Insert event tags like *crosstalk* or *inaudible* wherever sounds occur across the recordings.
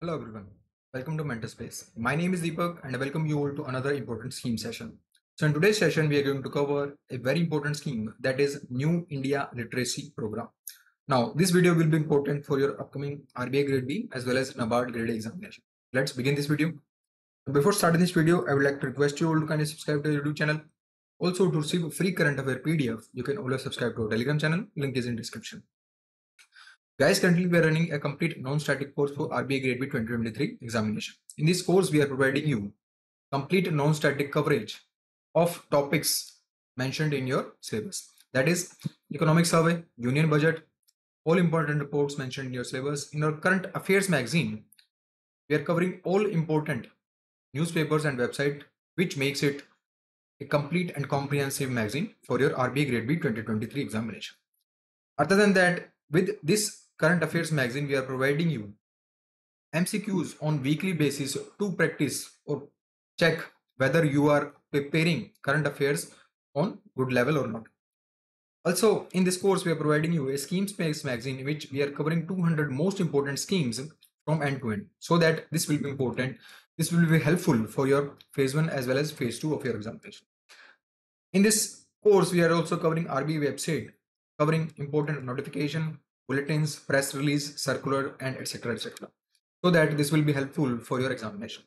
Hello everyone, welcome to MentorSpace. My name is Deepak and I welcome you all to another important scheme session. So in today's session, we are going to cover a very important scheme that is New India Literacy Program. Now, this video will be important for your upcoming RBI Grade B as well as NABARD Grade A examination. Let's begin this video. Before starting this video, I would like to request you all to kindly subscribe to the YouTube channel. Also, to receive a free current affair PDF, you can always subscribe to our Telegram channel. Link is in description. Guys, currently we are running a complete non-static course for RBI Grade B 2023 examination. In this course, we are providing you complete non-static coverage of topics mentioned in your syllabus. That is economic survey, union budget, all important reports mentioned in your syllabus. In our current affairs magazine, we are covering all important newspapers and website, which makes it a complete and comprehensive magazine for your RBI Grade B 2023 examination. Other than that, with this current mm-hmm. affairs magazine, we are providing you MCQs on weekly basis to practice or check whether you are preparing current affairs on good level or not. Also, in this course, we are providing you a scheme space magazine in which we are covering 200 most important schemes from end to end so that this will be important. This will be helpful for your phase one as well as phase two of your examination. In this course, we are also covering RB website, covering important notification, bulletins, press release, circular, and etc. etc. So that this will be helpful for your examination.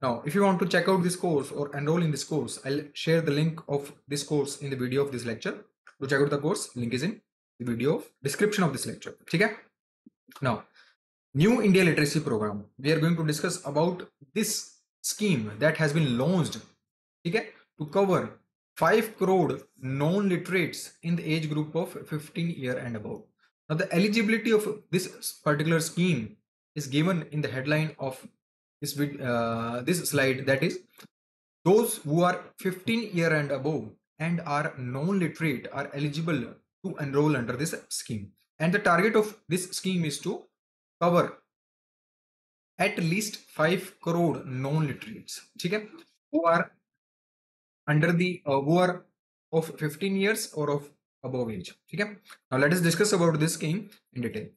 Now, if you want to check out this course or enroll in this course, I'll share the link of this course in the video of this lecture. To check out the course, link is in the video of description of this lecture. Okay? Now, New India Literacy Program. We are going to discuss about this scheme that has been launched okay, to cover 5 crore non-literates in the age group of 15 year and above. Now the eligibility of this particular scheme is given in the headline of this uh, this slide. That is those who are 15 year and above and are non-literate are eligible to enroll under this scheme. And the target of this scheme is to cover at least 5 crore non-literates okay, who are under the uh, who are of 15 years or of above age okay? Now let us discuss about this scheme in detail.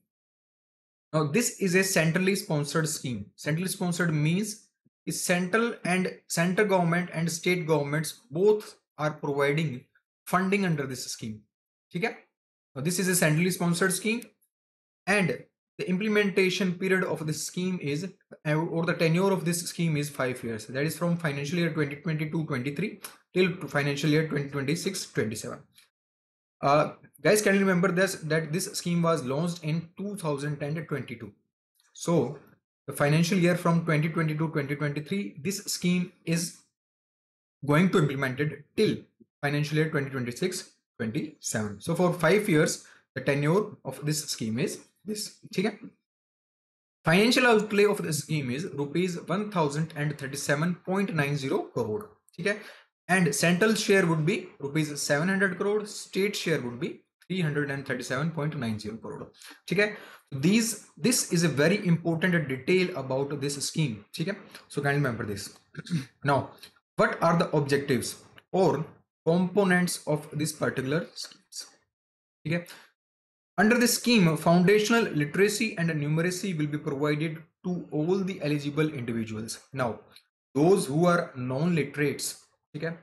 Now this is a centrally sponsored scheme. Centrally sponsored means is central and center government and state governments both are providing funding under this scheme okay? Now this is a centrally sponsored scheme and the implementation period of this scheme is uh, or the tenure of this scheme is five years. That is from financial year 2022-23 till financial year 2026-27 uh, guys, can you remember this that this scheme was launched in 2010-22. So the financial year from 2022-2023, this scheme is going to implemented till financial year 2026-27. So for five years, the tenure of this scheme is this. Okay? Financial outlay of the scheme is rupees 1037.90 crore. Okay? And central share would be rupees 700 crore state share would be 337.90 crore. Okay? These this is a very important detail about this scheme. Okay? So can remember this? *clears throat* Now what are the objectives or components of this particular schemes? Okay? Under this scheme foundational literacy and numeracy will be provided to all the eligible individuals. Now those who are non-literates okay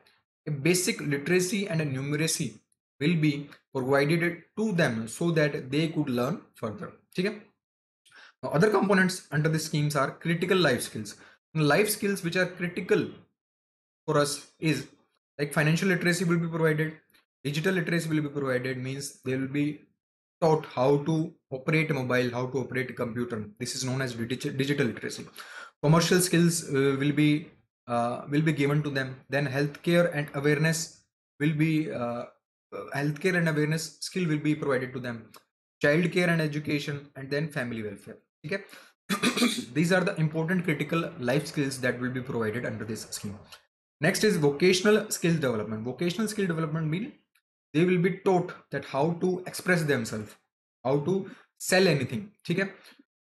a basic literacy and numeracy will be provided to them so that they could learn further. now, other components under the schemes are critical life skills. Life skills which are critical for us is like financial literacy will be provided digital literacy will be provided means they will be taught how to operate a mobile how to operate a computer. This is known as digital literacy. Commercial skills uh, will be uh, will be given to them. Then healthcare and awareness will be uh, healthcare and awareness skill will be provided to them. Child care and education and then family welfare. Okay? *coughs* These are the important critical life skills that will be provided under this scheme. Next is vocational skill development. Vocational skill development mean they will be taught that how to express themselves how to sell anything. Okay?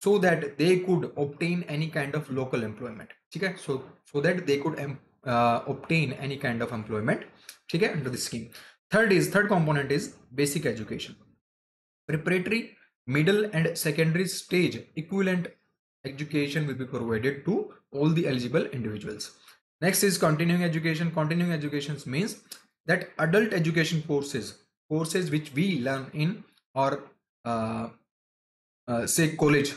So that they could obtain any kind of local employment so so that they could uh, obtain any kind of employment okay under the scheme third is third component is basic education preparatory middle and secondary stage equivalent education will be provided to all the eligible individuals. Next is continuing education. Continuing education means that adult education courses, courses which we learn in or uh, uh, say college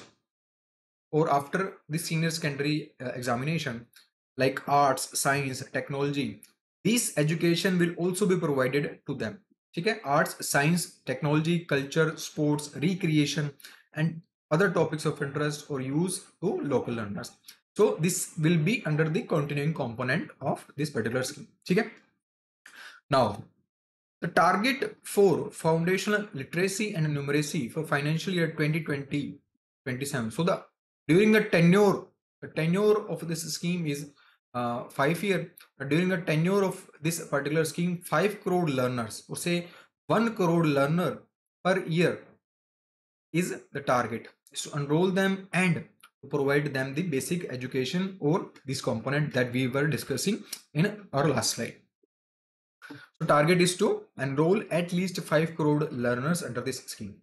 or after the senior secondary uh, examination like arts, science, technology, this education will also be provided to them. Okay, arts, science, technology, culture, sports, recreation, and other topics of interest or use to local learners. So this will be under the continuing component of this particular scheme. Okay. Now, the target for foundational literacy and numeracy for financial year 2020-27. So the during the tenure, the tenure of this scheme is uh, five year. During the tenure of this particular scheme, five crore learners, or say one crore learner per year, is the target. To enroll them and provide them the basic education or this component that we were discussing in our last slide. So target is to enroll at least 5 crore learners under this scheme.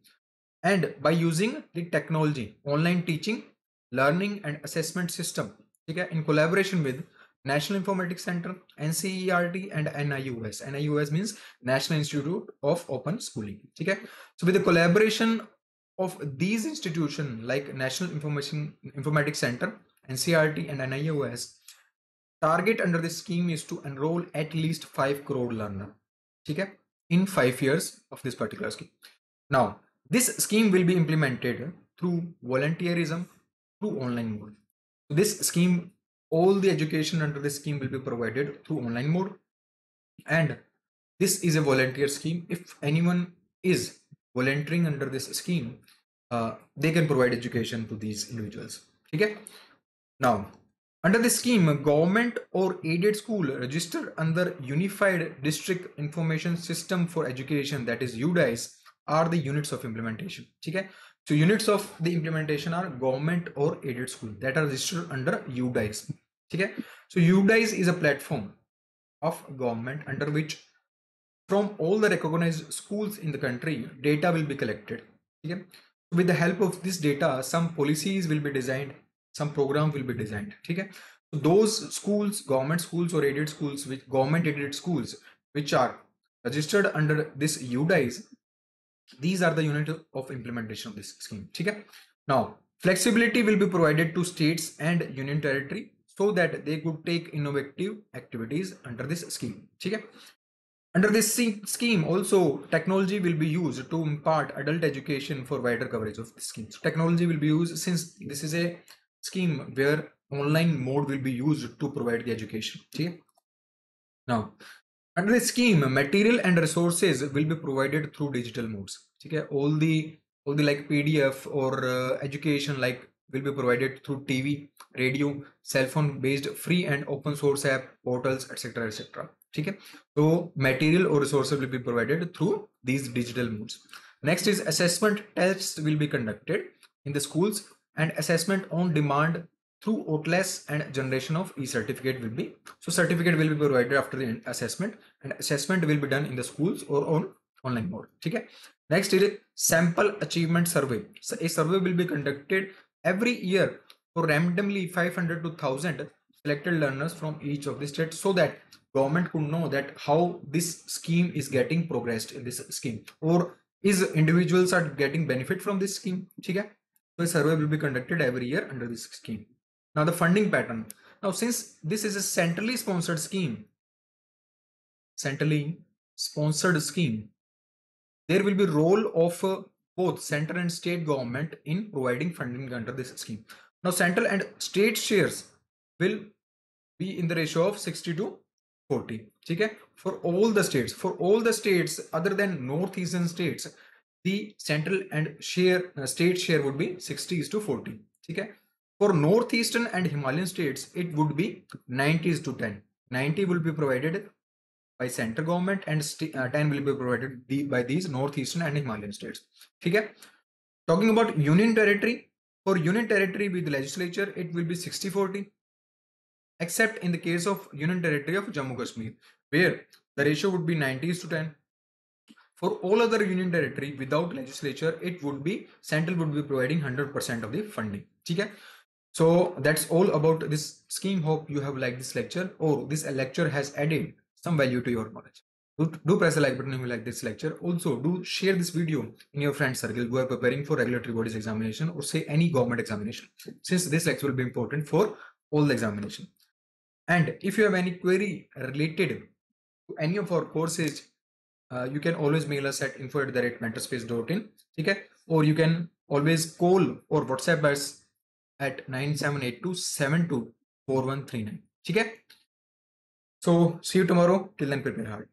And by using the technology, online teaching, learning and assessment system, in collaboration with National Informatics Center, NCERT and NIOS. NIOS means National Institute of Open Schooling. So with the collaboration of these institutions like National Information Informatics Center, NCERT and NIOS, target under this scheme is to enroll at least 5 crore learner in 5 years of this particular scheme. Now, this scheme will be implemented through volunteerism through online mode. This scheme, all the education under this scheme will be provided through online mode and this is a volunteer scheme. If anyone is volunteering under this scheme, uh, they can provide education to these individuals. Okay. Now, under this scheme, government or aided school registered under Unified District Information System for Education, that is UDISE, are the units of implementation. Okay. So units of the implementation are government or aided school that are registered under UDISE. Okay. So UDISE is a platform of government under which from all the recognized schools in the country, data will be collected. Okay. With the help of this data, some policies will be designed some program will be designed okay so those schools government schools or aided schools which government aided schools which are registered under this UDISE these are the unit of implementation of this scheme okay now flexibility will be provided to states and union territory so that they could take innovative activities under this scheme okay under this scheme also technology will be used to impart adult education for wider coverage of the scheme so technology will be used since this is a scheme where online mode will be used to provide the education. See? Now, under the scheme, material and resources will be provided through digital modes. Okay, all the all the like PDF or uh, education like will be provided through TV, radio, cell phone based free and open source app, portals, etc. etc. Okay, so material or resources will be provided through these digital modes. Next is assessment tests will be conducted in the schools and assessment on demand through OTLS and generation of e-certificate will be. So certificate will be provided after the assessment and assessment will be done in the schools or on online mode. Okay. Next is sample achievement survey. So a survey will be conducted every year for randomly 500 to 1000 selected learners from each of the states so that government could know that how this scheme is getting progressed in this scheme or is individuals are getting benefit from this scheme. Okay so a survey will be conducted every year under this scheme. Now the funding pattern. Now since this is a centrally sponsored scheme, centrally sponsored scheme, there will be role of uh, both central and state government in providing funding under this scheme. Now central and state shares will be in the ratio of 60 to 40. Okay? For all the states, for all the states other than northeastern states, the central and share uh, state share would be 60 is to 40 okay for northeastern and himalayan states it would be 90 is to 10 90 will be provided by central government and uh, 10 will be provided by these northeastern and himalayan states okay talking about union territory for union territory with legislature it will be 60 40 except in the case of union territory of jammu kashmir where the ratio would be 90 is to 10 for all other union territory without legislature, it would be central would be providing 100% of the funding. Okay? So that's all about this scheme. Hope you have liked this lecture or this lecture has added some value to your knowledge. Do, do press the like button if you like this lecture. Also, do share this video in your friend circle who are preparing for regulatory bodies examination or say any government examination, since this lecture will be important for all the examination. And if you have any query related to any of our courses, uh, you can always mail us at info at the rate mentorspace.in. Okay, or you can always call or WhatsApp us at 9782 724139. Okay. So see you tomorrow. Till then, prepare hard.